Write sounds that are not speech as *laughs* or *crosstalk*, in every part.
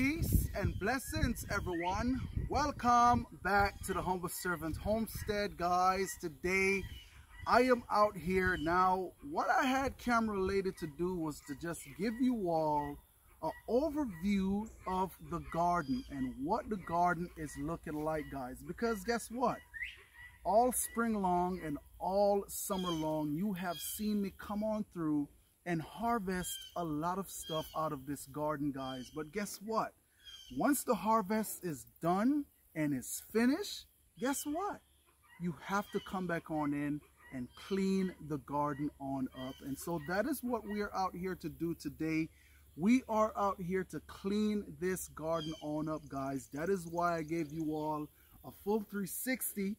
Peace and blessings, everyone. Welcome back to the Humble Servant Homestead, guys. Today, I am out here. Now, what I had camera related to do was to just give you all an overview of the garden and what the garden is looking like, guys. Because guess what? All spring long and all summer long, you have seen me come on through and harvest a lot of stuff out of this garden, guys. But guess what? Once the harvest is done and it's finished, guess what? You have to come back on in and clean the garden on up. And so that is what we are out here to do today. We are out here to clean this garden on up, guys. That is why I gave you all a full 360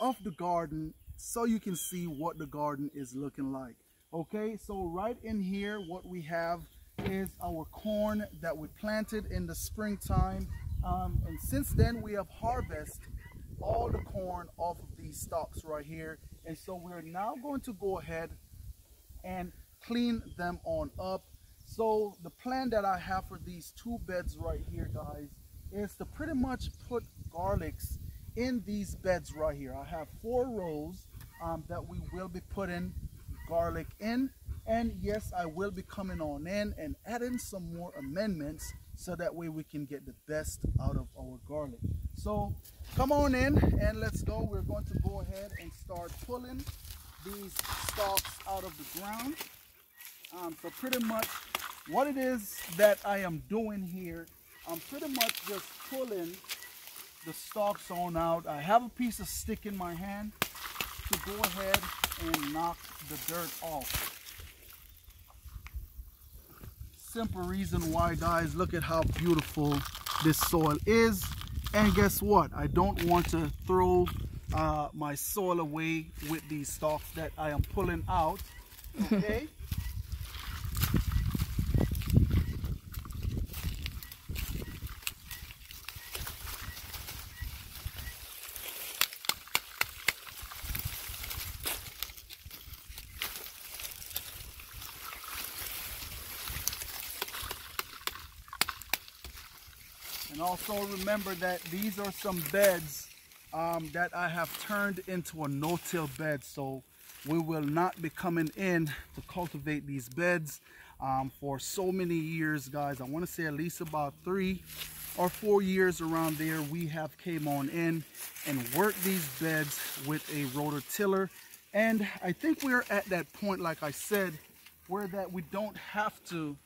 of the garden so you can see what the garden is looking like. Okay, so right in here, what we have is our corn that we planted in the springtime. Um, and since then, we have harvested all the corn off of these stalks right here. And so we're now going to go ahead and clean them on up. So the plan that I have for these two beds right here, guys, is to pretty much put garlics in these beds right here. I have four rows um, that we will be putting garlic in. And yes, I will be coming on in and adding some more amendments so that way we can get the best out of our garlic. So come on in and let's go. We're going to go ahead and start pulling these stalks out of the ground. Um, so pretty much what it is that I am doing here, I'm pretty much just pulling the stalks on out. I have a piece of stick in my hand to go ahead and knock the dirt off. Simple reason why guys, look at how beautiful this soil is. And guess what? I don't want to throw uh, my soil away with these stalks that I am pulling out. Okay? Also remember that these are some beds um, that I have turned into a no-till bed. So we will not be coming in to cultivate these beds um, for so many years, guys. I want to say at least about three or four years around there, we have came on in and worked these beds with a rototiller. And I think we're at that point, like I said, where that we don't have to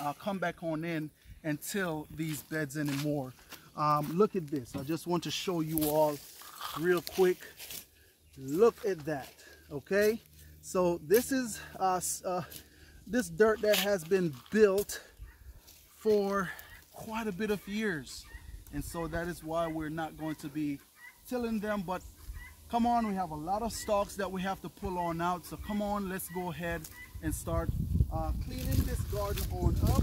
uh, come back on in and till these beds anymore. Um, look at this. I just want to show you all real quick. Look at that, okay? So this is uh, uh, this dirt that has been built for quite a bit of years. And so that is why we're not going to be tilling them. But come on, we have a lot of stalks that we have to pull on out. So come on, let's go ahead and start uh, cleaning this garden on up.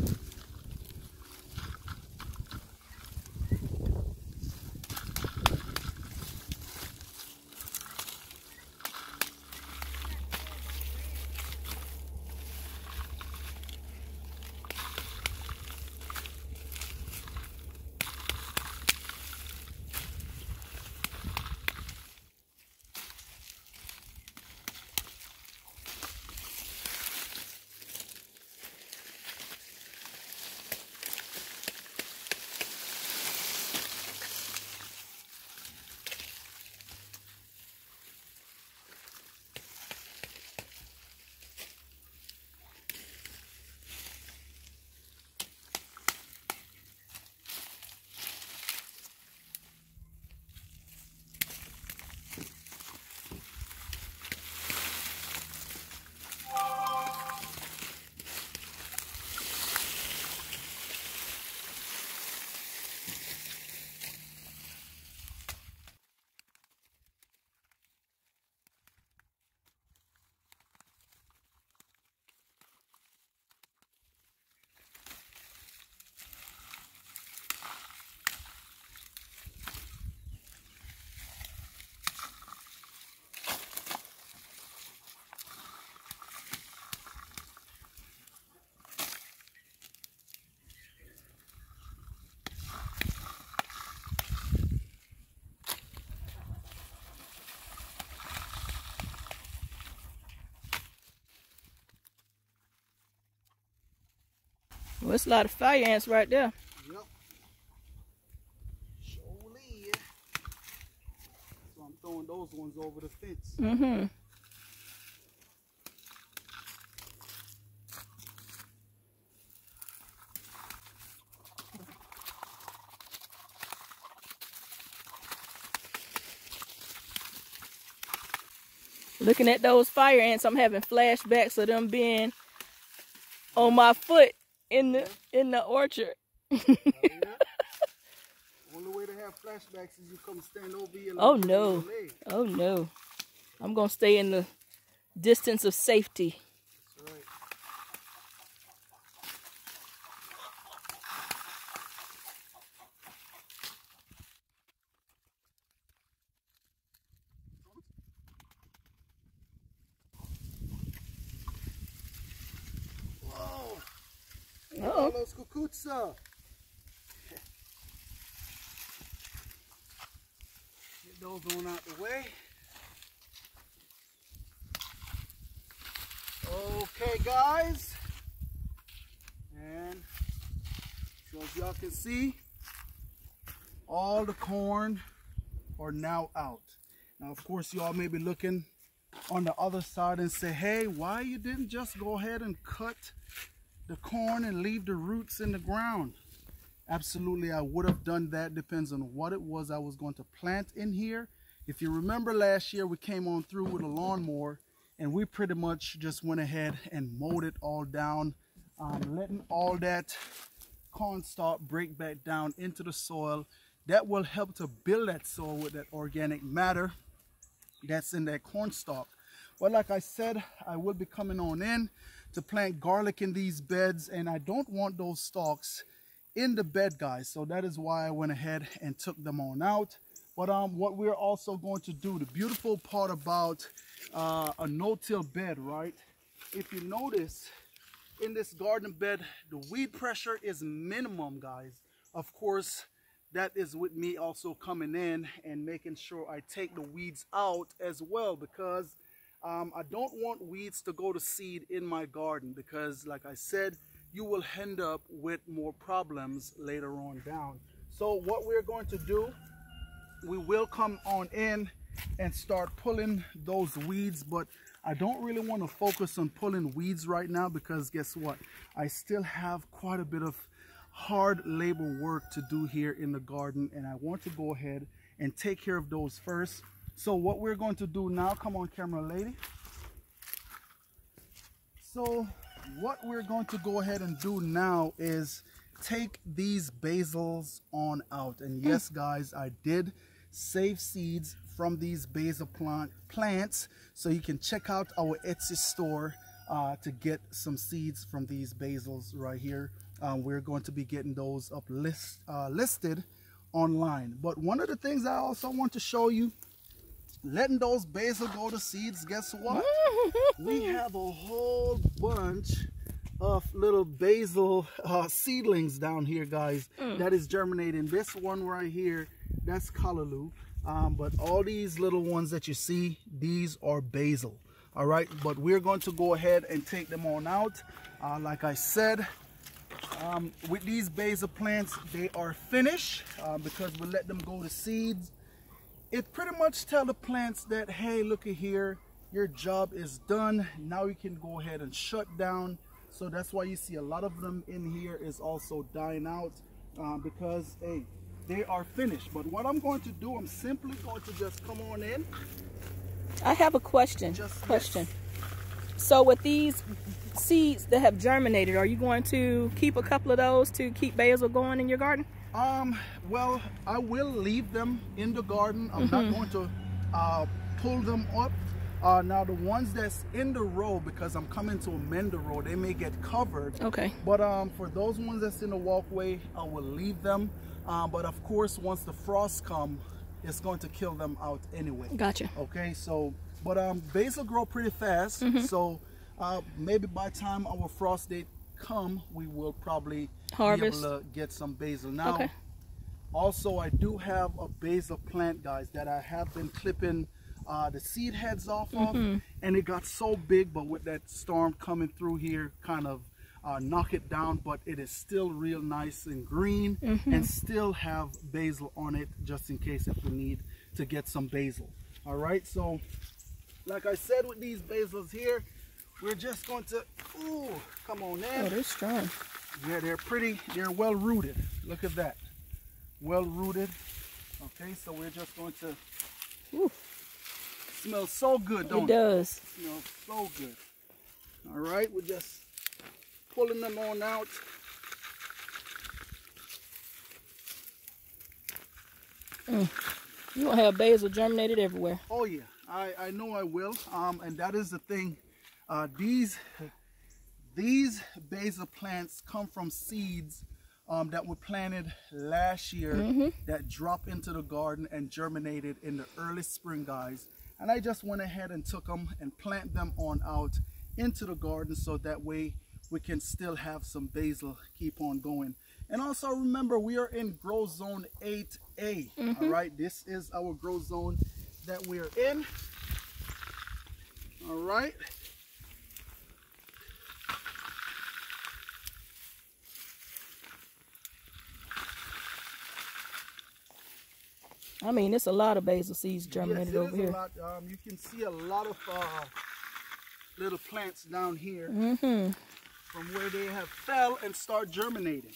Well, it's a lot of fire ants right there. Yep. Surely. So I'm throwing those ones over the fence. Mm-hmm. Looking at those fire ants, I'm having flashbacks of them being on my foot in the in the orchard. Oh, *laughs* yeah? Only way to have flashbacks is you come stand over here. Oh, no. on your leg. Oh no. I'm gonna stay in the distance of safety. That's right. Whoa! Uh-oh. Carlos Cucuzza. Get those on out the way. Okay, guys. And so as y'all can see, all the corn are now out. Now, of course, y'all may be looking on the other side and say, hey, why you didn't just go ahead and cut the corn and leave the roots in the ground. Absolutely, I would have done that. Depends on what it was I was going to plant in here. If you remember last year, we came on through with a lawnmower and we pretty much just went ahead and mowed it all down, um, letting all that corn stalk break back down into the soil. That will help to build that soil with that organic matter that's in that corn stalk. Well, like I said, I will be coming on in to plant garlic in these beds and I don't want those stalks in the bed, guys. So that is why I went ahead and took them on out. But um, what we're also going to do, the beautiful part about uh, a no-till bed, right? If you notice, in this garden bed, the weed pressure is minimum, guys. Of course, that is with me also coming in and making sure I take the weeds out as well because um, I don't want weeds to go to seed in my garden because like I said, you will end up with more problems later on down. So what we're going to do, we will come on in and start pulling those weeds, but I don't really want to focus on pulling weeds right now because guess what? I still have quite a bit of hard labor work to do here in the garden and I want to go ahead and take care of those first. So what we're going to do now, come on camera lady. So what we're going to go ahead and do now is take these basils on out. And yes, guys, I did save seeds from these basil plant plants. So you can check out our Etsy store uh, to get some seeds from these basils right here. Um, we're going to be getting those up list, uh, listed online. But one of the things I also want to show you, letting those basil go to seeds, guess what? *laughs* we have a whole bunch of little basil uh, seedlings down here, guys, that is germinating. This one right here, that's callaloo. Um, but all these little ones that you see, these are basil. All right, but we're going to go ahead and take them on out. Uh, like I said, um, with these basil plants, they are finished uh, because we let them go to seeds. It pretty much tell the plants that, hey, look at here, your job is done. Now you can go ahead and shut down. So that's why you see a lot of them in here is also dying out um, because, hey, they are finished. But what I'm going to do, I'm simply going to just come on in. I have a question. Just- question. So with these seeds that have germinated, are you going to keep a couple of those to keep basil going in your garden? Um, well, I will leave them in the garden. I'm not going to uh, pull them up. Uh, now the ones that's in the row, because I'm coming to amend the row, they may get covered. Okay. But um, for those ones that's in the walkway, I will leave them. Um, but of course, once the frost come, it's going to kill them out anyway. Gotcha. Okay, so but um, basil grow pretty fast. Mm-hmm. So uh, maybe by time our frost date come, we will probably Harvest. be able to get some basil. Now, Okay. also I do have a basil plant, guys, that I have been clipping uh, the seed heads off Mm-hmm. of, and it got so big. But with that storm coming through here, kind of uh, knock it down, but it is still real nice and green Mhm. and still have basil on it just in case if we need to get some basil. All right, so like I said with these basils here, we're just going to, ooh, come on in. Oh, they're strong. Yeah, they're pretty, they're well rooted. Look at that. Well rooted. Okay, so we're just going to, Ooh, smells so good, don't it it? does. smells so good. All right, we're just pulling them on out. You gonna have basil germinated everywhere. Oh yeah, I, I know I will. Um, and that is the thing. Uh, these these basil plants come from seeds um, that were planted last year that dropped into the garden and germinated in the early spring, guys. And I just went ahead and took them and plant them on out into the garden so that way we can still have some basil keep on going. And also remember we are in grow zone 8A. All right, this is our grow zone that we are in. All right. I mean, it's a lot of basil seeds Yes, germinated it over here. lot. Um, you can see a lot of uh, little plants down here Mm-hmm. from where they have fell and start germinating.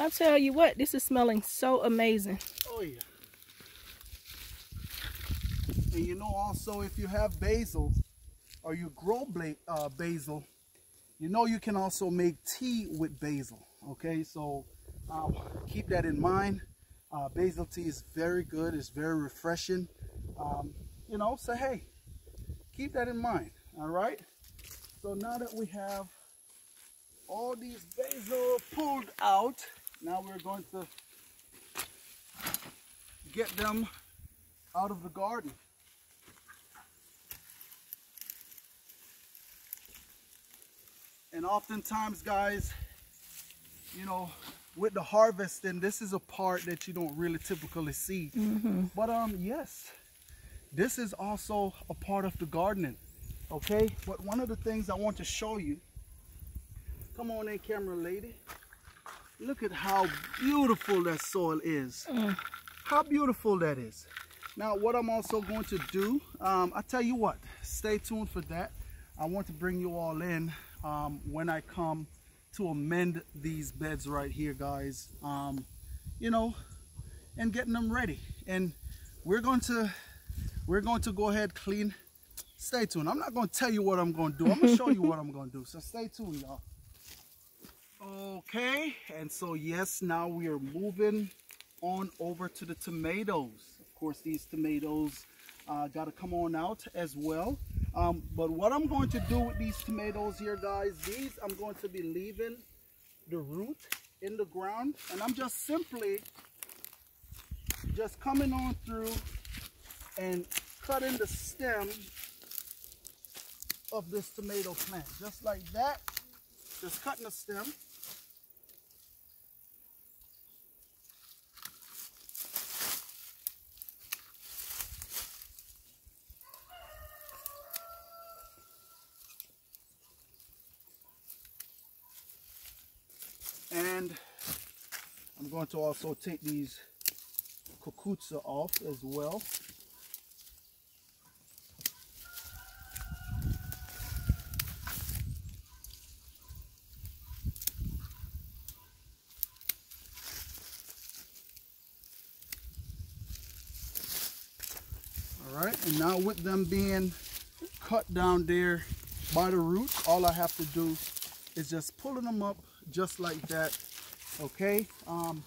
I tell you what, this is smelling so amazing. Oh yeah. And you know also if you have basil or you grow uh, basil, you know you can also make tea with basil. Okay, so um, keep that in mind. Uh, basil tea is very good. It's very refreshing. Um, you know, so hey, keep that in mind. All right. So now that we have all these basil pulled out, now we're going to get them out of the garden. And oftentimes, guys, you know, with the harvesting, this is a part that you don't really typically see. But um, yes, this is also a part of the gardening. Okay, but one of the things I want to show you. Come on in, camera lady. Look at how beautiful that soil is. How beautiful that is. Now, what I'm also going to do, um, I tell you what, stay tuned for that. I want to bring you all in um, when I come to amend these beds right here, guys. Um, you know, and getting them ready. And we're going to, we're going to go ahead clean. Stay tuned. I'm not going to tell you what I'm going to do. I'm going to show you what I'm going to do. So stay tuned, y'all. Okay, and so yes, now we are moving on over to the tomatoes. Of course, these tomatoes uh, got to come on out as well. Um, but what I'm going to do with these tomatoes here, guys, these I'm going to be leaving the root in the ground, and I'm just simply just coming on through and cutting the stem of this tomato plant, just like that. Just cutting the stem. And I'm going to also take these cucuzza off as well. All right, and now with them being cut down there by the roots, all I have to do is just pulling them up just like that. Okay. Um,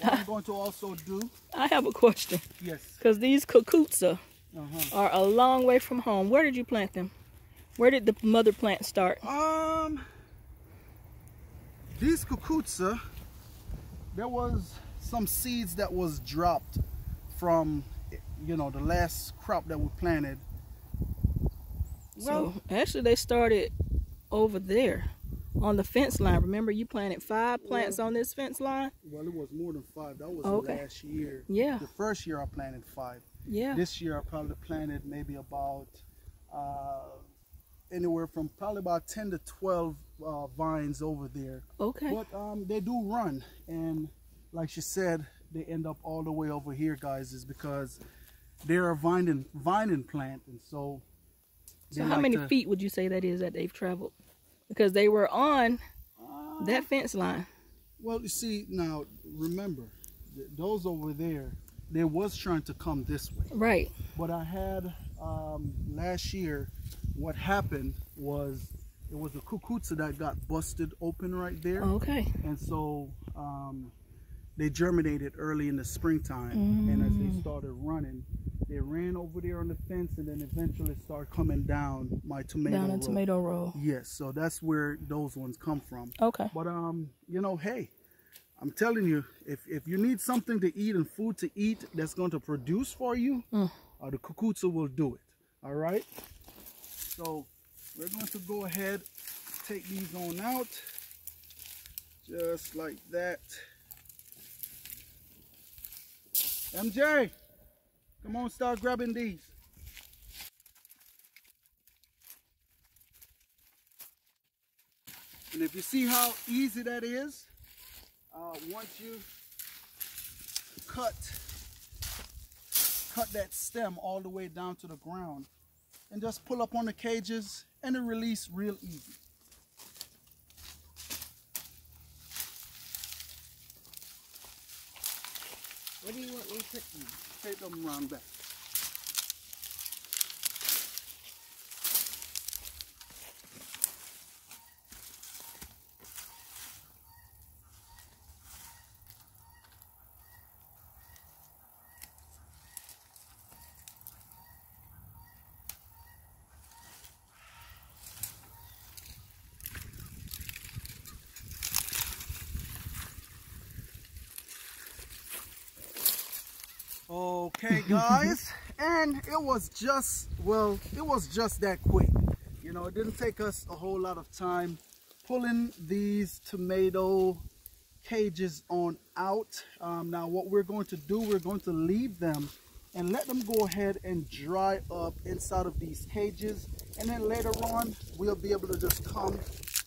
what I'm *laughs* going to also do, I have a question. yes. Because these cucuzza Uh-huh. are a long way from home. Where did you plant them? Where did the mother plant start? Um, these cucuzza there was some seeds that was dropped from you know the last crop that we planted well so actually they started over there on the fence line. Remember you planted five plants well, on this fence line? Well it was more than five. That was okay. last year. Yeah. The first year i planted five. Yeah. This year i probably planted maybe about uh, anywhere from probably about 10 to 12 uh, vines over there. Okay. But um, they do run. And like she said they end up all the way over here guys is because they're a vining vining plant. And so so how like many to, feet would you say that is that they've traveled because they were on uh, that fence line. Well you see now remember those over there they was trying to come this way. Right. But i had um, last year what happened was it was a cucuzza that got busted open right there. Okay. And so um, they germinated early in the springtime. Mm. and as they started running they ran over there on the fence and then eventually start coming down my tomato down a row. tomato row. Yes so that's where those ones come from. Okay. But um you know hey i'm telling you if if you need something to eat and food to eat that's going to produce for you mm. uh, the cucuzza will do it all right? So we're going to go ahead take these on out just like that. MJ, come on, start grabbing these. And if you see how easy that is, uh, once you cut, cut that stem all the way down to the ground and just pull up on the cages and it release real easy. What do you want me to put them? Take them around back. Okay guys. *laughs* And it was just well it was just that quick. You know it didn't take us a whole lot of time pulling these tomato cages on out. Um, now what we're going to do we're going to leave them and let them go ahead and dry up inside of these cages. And then later on we'll be able to just come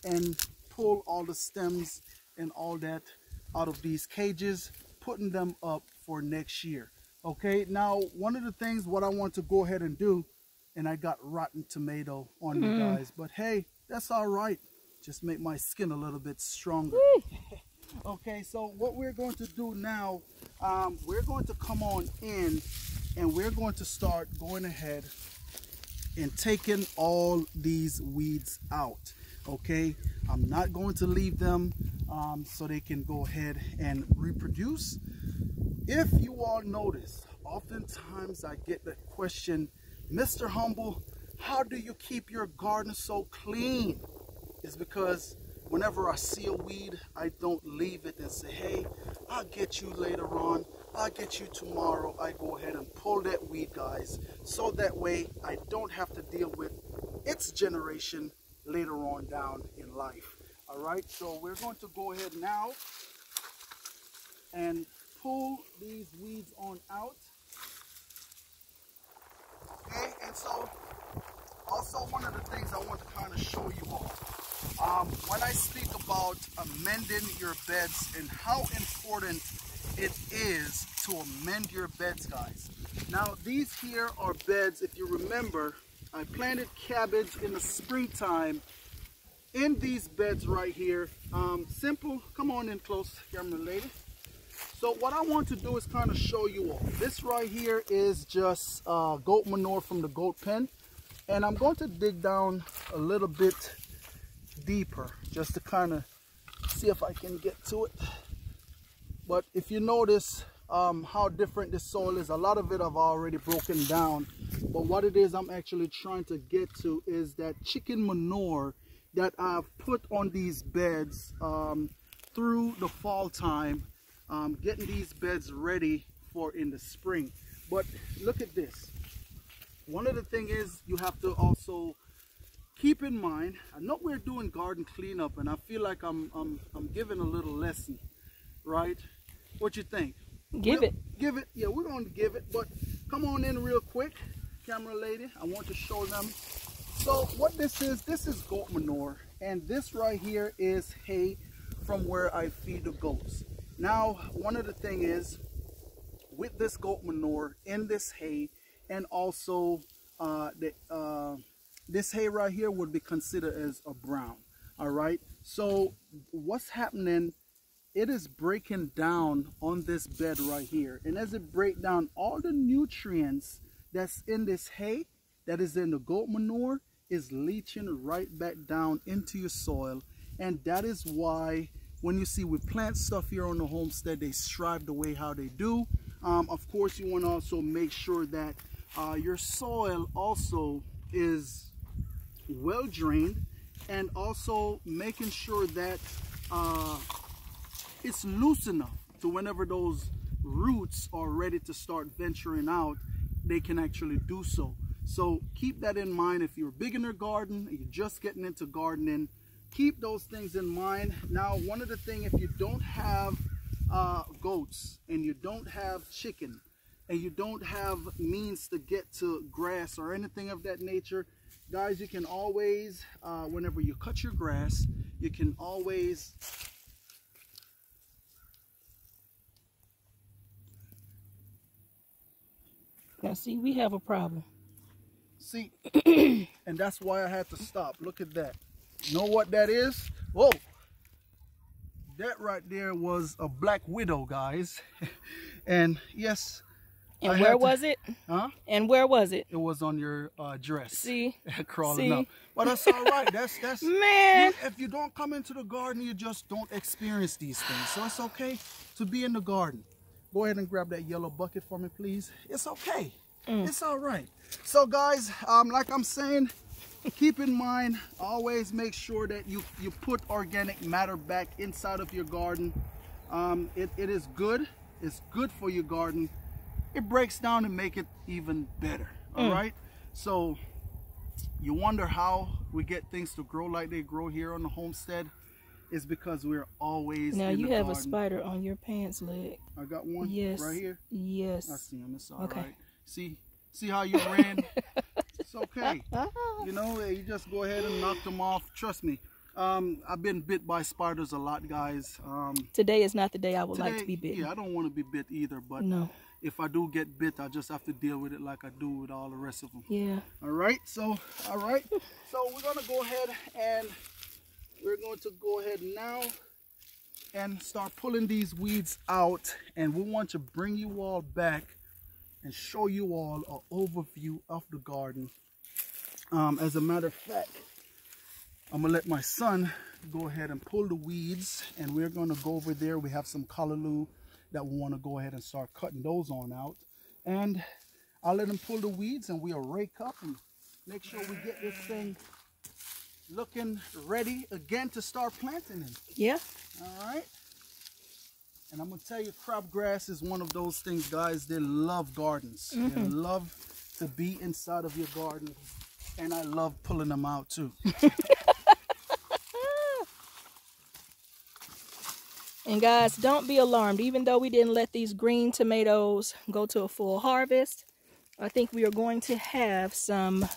and pull all the stems and all that out of these cages putting them up for next year Okay, now one of the things what I want to go ahead and do, and I got rotten tomato on mm. you guys, but hey, that's all right. Just make my skin a little bit stronger. *laughs* okay, so what we're going to do now, um, we're going to come on in and we're going to start going ahead and taking all these weeds out. Okay, I'm not going to leave them um, so they can go ahead and reproduce if you all notice, oftentimes I get the question, Mr. Humble, how do you keep your garden so clean? It's because whenever I see a weed, I don't leave it and say, hey, I'll get you later on. I'll get you tomorrow. I go ahead and pull that weed, guys, so that way I don't have to deal with its generation later on down in life. All right, so we're going to go ahead now and pull these weeds on out. Okay, and so also one of the things I want to kind of show you all. Um, when I speak about amending your beds and how important it is to amend your beds, guys. Now, these here are beds, if you remember, I planted cabbage in the springtime in these beds right here. Um, simple, come on in close, camera lady. So what I want to do is kind of show you all. This right here is just uh, goat manure from the goat pen. And I'm going to dig down a little bit deeper just to kind of see if I can get to it. But if you notice um, how different this soil is, a lot of it I've already broken down. But what it is I'm actually trying to get to is that chicken manure that I've put on these beds um, through the fall time um, getting these beds ready for in the spring. But look at this. One of the thing is you have to also keep in mind, I know we're doing garden cleanup and I feel like I'm, I'm, I'm giving a little lesson, right? What you think? Give We'll- it. Give it. Yeah, we're going to give it. But come on in real quick, camera lady. I want to show them. So what this is, this is goat manure. And this right here is hay from where I feed the goats. Now, one of the thing is, with this goat manure in this hay, and also uh, the, uh, this hay right here would be considered as a brown. All right. So what's happening it is breaking down on this bed right here and as it break down all the nutrients that's in this hay that is in the goat manure is leaching right back down into your soil and that is why when you see we plant stuff here on the homestead they strive the way how they do um, of course you want to also make sure that uh, your soil also is well drained and also making sure that uh, it's loose enough to whenever those roots are ready to start venturing out, they can actually do so. So keep that in mind if you're a beginner garden, you're just getting into gardening, keep those things in mind. Now, one of the things, if you don't have uh, goats and you don't have chicken and you don't have means to get to grass or anything of that nature, guys, you can always, uh, whenever you cut your grass, you can always Now see, we have a problem. See, *clears throat* and that's why I had to stop. Look at that. Know what that is? Whoa. That right there was a black widow, guys. *laughs* and yes, And I where to- was it? huh? And where was it? It was on your uh, dress. See? *laughs* crawling See? up. But that's all right. That's that's *laughs* Man. You- if you don't come into the garden, you just don't experience these things. So it's okay to be in the garden. Go ahead and grab that yellow bucket for me, please. It's okay. It's all right. So guys, um, like I'm saying, keep in mind, always make sure that you, you put organic matter back inside of your garden. Um, it, it is good. It's good for your garden. It breaks down and make it even better. All right. So you wonder how we get things to grow like they grow here on the homestead is because we're always Now you have a spider on your pants leg. I got one Yes. right here. Yes i see him. It's all right. Okay. See, see how you ran. *laughs* it's okay. You know, you just go ahead and knock them off. Trust me. Um, I've been bit by spiders a lot, guys. Um, Today is not the day I would like to be bit. Yeah, I don't want to be bit either, but No. if I do get bit, I just have to deal with it like I do with all the rest of them. Yeah. All right, so, all right. So we're gonna go ahead and we're going to go ahead now and start pulling these weeds out. And we want to bring you all back and show you all an overview of the garden. Um, as a matter of fact, I'm gonna let my son go ahead and pull the weeds and we're gonna go over there. We have some callaloo that we wanna go ahead and start cutting those on out. And I'll let him pull the weeds and we'll rake up and make sure we get this thing looking ready again to start planting in. Yeah. All right. And I'm gonna tell you, crabgrass is one of those things, guys. They love gardens. They mm-hmm. love to be inside of your garden, and I love pulling them out too. *laughs* And guys, don't be alarmed. Even though we didn't let these green tomatoes go to a full harvest, I think we are going to have some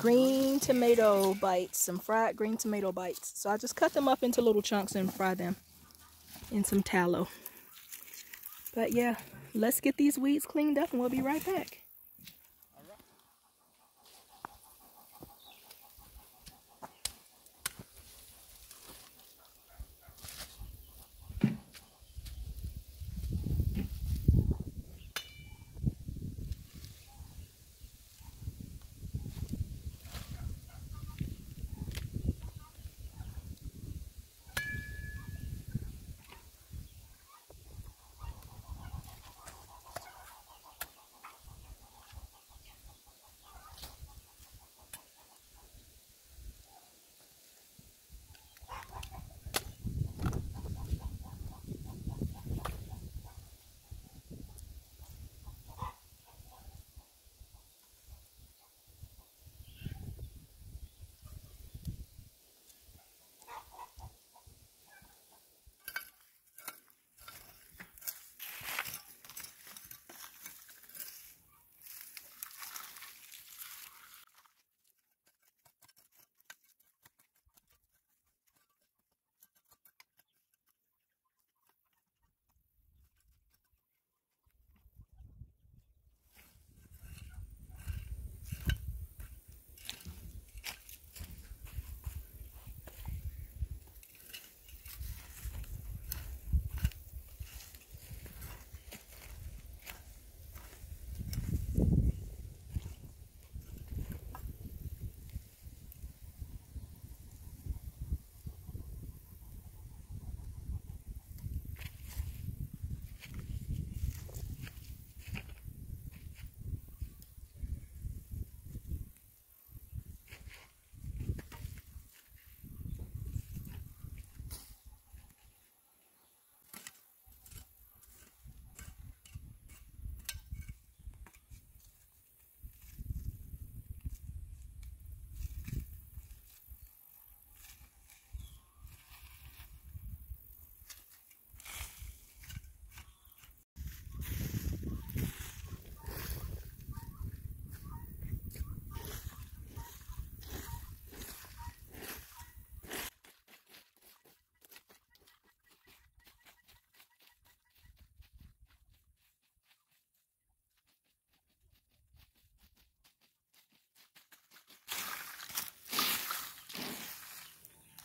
green tomato bites, some fried green tomato bites. So I just cut them up into little chunks and fry them in some tallow. But yeah, let's get these weeds cleaned up and we'll be right back.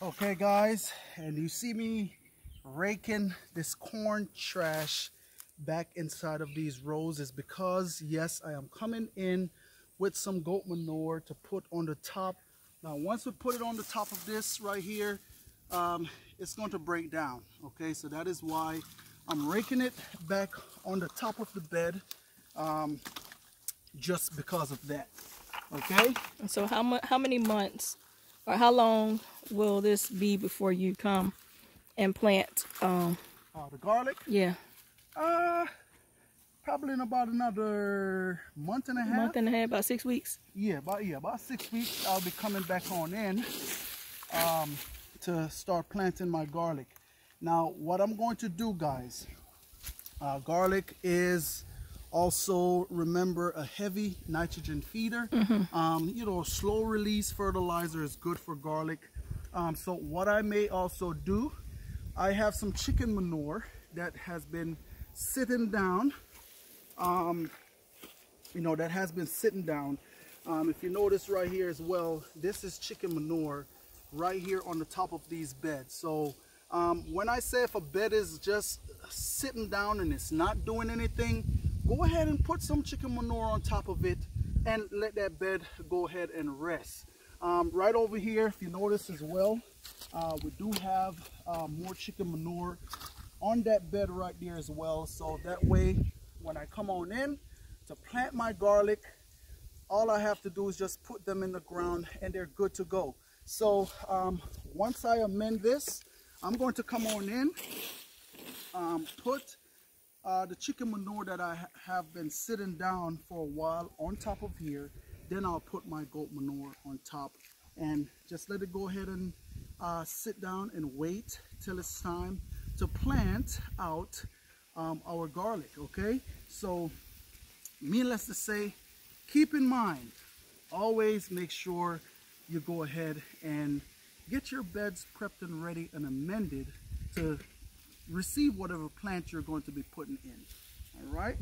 Okay guys, and you see me raking this corn trash back inside of these rows is because yes, I am coming in with some goat manure to put on the top. Now once we put it on the top of this right here, um, it's going to break down. Okay, so that is why I'm raking it back on the top of the bed um, just because of that. Okay. So how much? How many months, or how long will this be before you come and plant? Um, uh, the garlic. Yeah. Uh, probably in about another month and a half. Month and a half, about six weeks. Yeah, about yeah, about six weeks. I'll be coming back on in um, to start planting my garlic. Now, what I'm going to do, guys, uh, garlic is also, remember, a heavy nitrogen feeder. Mm -hmm. um, you know, slow release fertilizer is good for garlic. Um, so what I may also do, I have some chicken manure that has been sitting down. Um, you know, that has been sitting down. Um, if you notice right here as well, this is chicken manure right here on the top of these beds. So um, when I say if a bed is just sitting down and it's not doing anything, go ahead and put some chicken manure on top of it and let that bed go ahead and rest. Um, right over here, if you notice as well, uh, we do have uh, more chicken manure on that bed right there as well. So that way, when I come on in to plant my garlic, all I have to do is just put them in the ground and they're good to go. So um, once I amend this, I'm going to come on in, um, put uh, the chicken manure that I ha have been sitting down for a while on top of here. Then I'll put my goat manure on top and just let it go ahead and uh, sit down and wait till it's time to plant out um, our garlic, okay? So, needless to say, keep in mind, always make sure you go ahead and get your beds prepped and ready and amended to receive whatever plant you're going to be putting in. All right?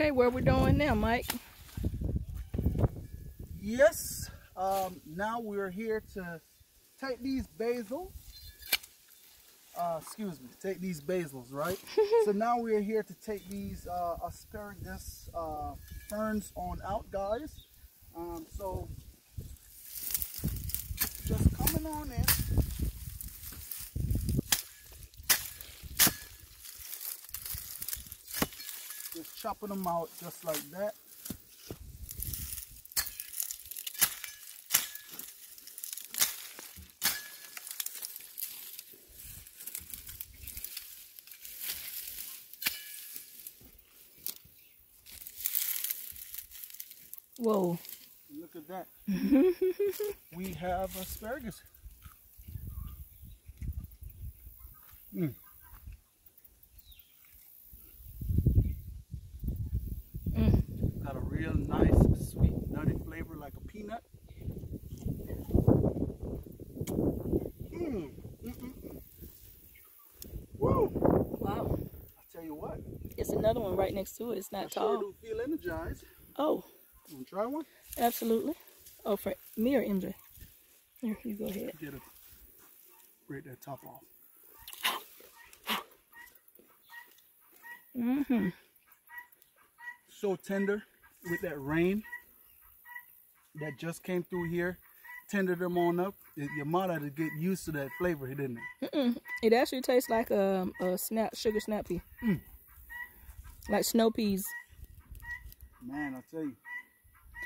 Okay, where we doing now, Mike? Yes, um, now we're here to take these basil. Uh, excuse me, take these basils, right? *laughs* so now we're here to take these uh, asparagus uh, ferns on out, guys. Um, so just coming on in. Just chopping them out just like that. Whoa. Look at that. *laughs* we have asparagus. Mm. real nice, sweet, nutty flavor like a peanut. Mm. Woo! Wow. I tell you what. It's another one right next to it. It's not I tall. Sure do feel energized. Oh. Want to try one? Absolutely. Oh, for me or MJ? Here, you go ahead. Get it. Break that top off. Mm-hmm. So tender with that rain that just came through here, tendered them on up. Your mother had to get used to that flavor, didn't it? Mm -mm. It actually tastes like a, a snap sugar snap pea. Mm. Like snow peas. Man, I tell you.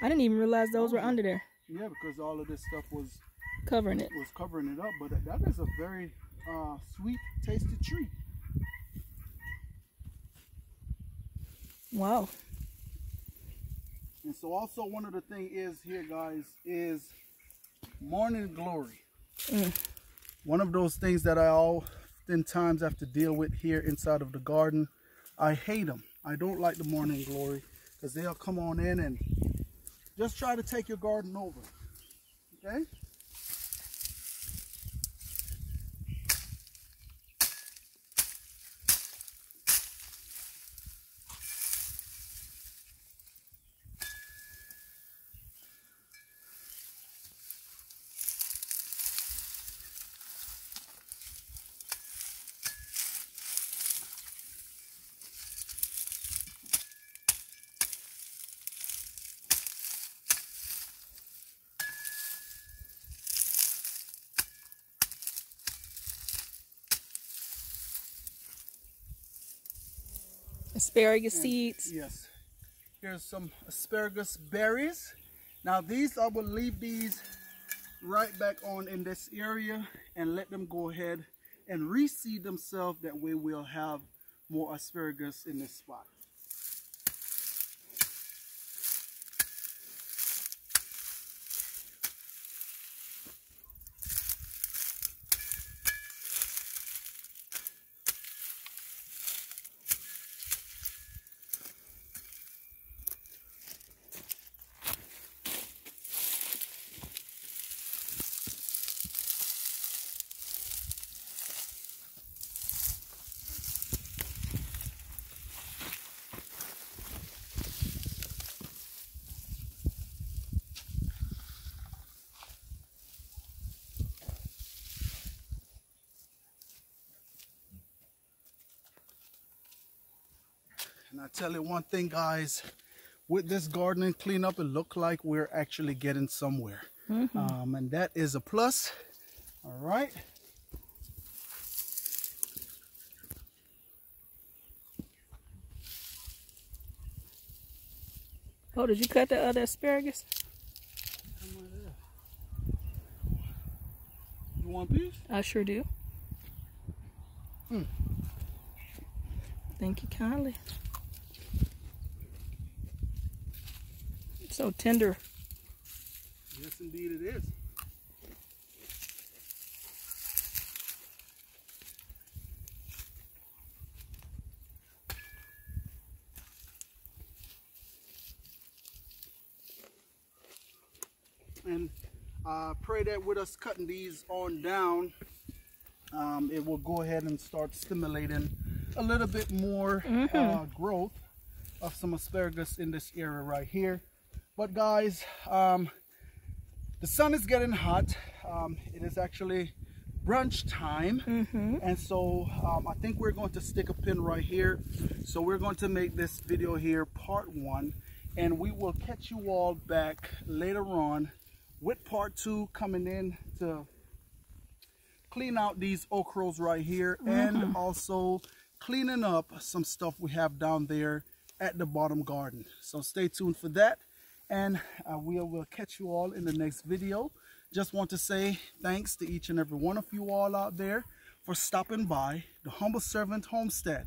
I didn't even realize those were under there. Yeah, because all of this stuff was covering it. Was covering it up, but that is a very uh, sweet, tasty tree. Wow. And so also one of the thing is here, guys, is morning glory. Mm. One of those things that I oftentimes have to deal with here inside of the garden. I hate them. I don't like the morning glory because they'll come on in and just try to take your garden over. Okay? Asparagus and, seeds. Yes. Here's some asparagus berries. Now these, I will leave these right back on in this area and let them go ahead and reseed themselves. That way we'll have more asparagus in this spot. I tell you one thing, guys, with this gardening cleanup, it looked like we're actually getting somewhere. Mm -hmm. um, and that is a plus. All right. Oh, did you cut the other asparagus? You want a piece? I sure do. Hmm. Thank you kindly. So tender. Yes, indeed it is. And uh, pray that with us cutting these on down, um, it will go ahead and start stimulating a little bit more mm -hmm. uh, growth of some asparagus in this area right here. But guys, um, the sun is getting hot. Um, it is actually brunch time. Mm -hmm. And so um, I think we're going to stick a pin right here. So we're going to make this video here part one. And we will catch you all back later on with part two coming in to clean out these okras right here. Mm -hmm. And also cleaning up some stuff we have down there at the bottom garden. So stay tuned for that and uh, we will catch you all in the next video. Just want to say thanks to each and every one of you all out there for stopping by the Humble Servant Homestead.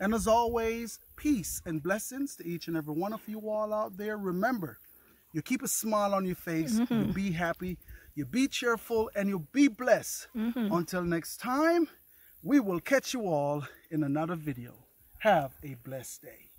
And as always, peace and blessings to each and every one of you all out there. Remember, you keep a smile on your face, mm -hmm. you be happy, you be cheerful, and you be blessed. Mm -hmm. Until next time, we will catch you all in another video. Have a blessed day.